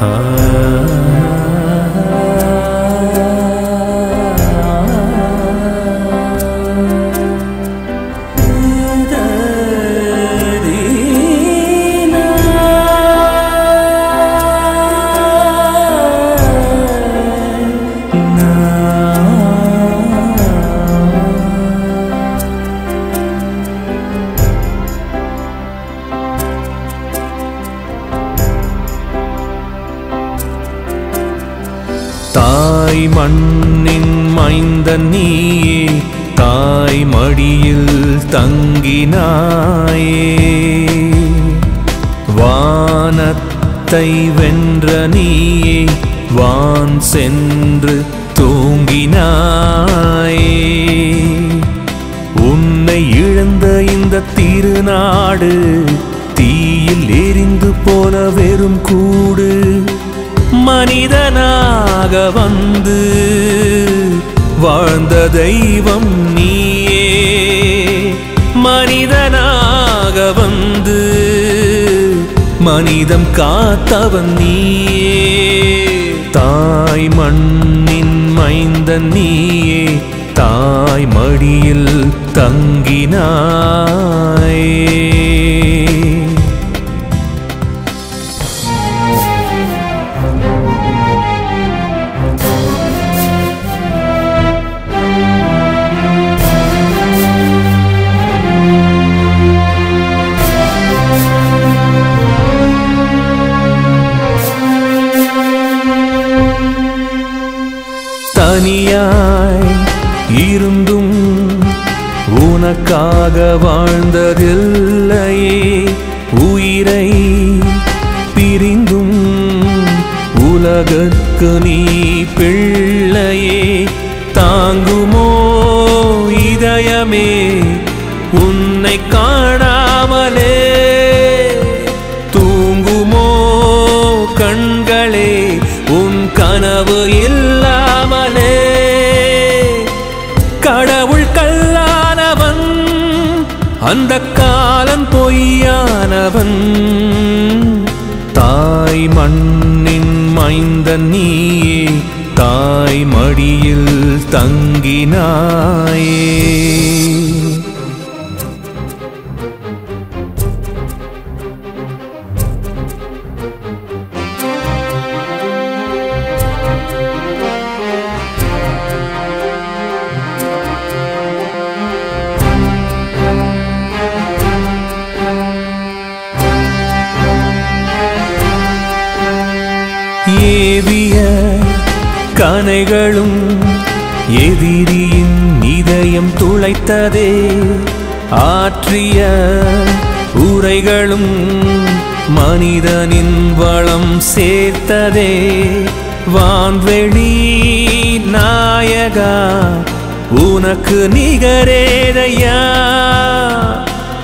Ah. மண்ணின் மைந்த நீயே தாய் மடியில் தங்கினாயே. வானத்தை வென்ற நீயே வான் சென்று தூங்கினாயே. உன்னை இழந்த இந்த திருநாடு தீயில் எரிந்து போல வெறும் கூடு. மனிதனாக வந்து வாழ்ந்த தெய்வம் நீயே. மனிதனாக வந்து மனிதம் காத்தவன் நீயே. தாய் மண்ணின் மைந்தன் நீயே. தாய் மடியில் தங்கினாயே. தனியாய் இருந்தும் உனக்காக வாழ்ந்ததில்லையே. உயிரை பிரிந்தும் உலகற்கு நீ பிள்ளையே. தாங்குமோ இதயமே உன்னை கா அந்த காலம் பொய்யானவன். தாய் மண்ணின் மைந்த நீயே தாய் மடியில் தங்கினாயே. கனைகளும் எதிரியின் இதயம் துளைத்ததே. ஆற்றிய உரைகளும் மனிதனின் வளம் சேர்த்ததே. வான்வெளி நாயகா உனக்கு நிகரேதையா?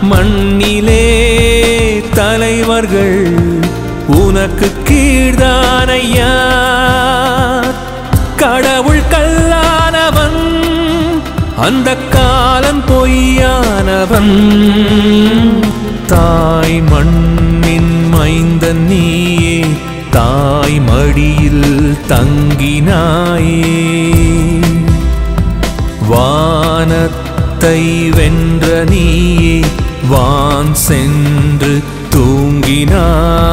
மண்ணிலே தலைவர்கள் உனக்கு கீழ்தானையா? அந்த காலம் பொய்யானவன். தாய் மண்ணின் மைந்தன் நீயே தாய் மடியில் தங்கினாயே. வானத்தை வென்ற நீயே வான் சென்று தூங்கினாய்.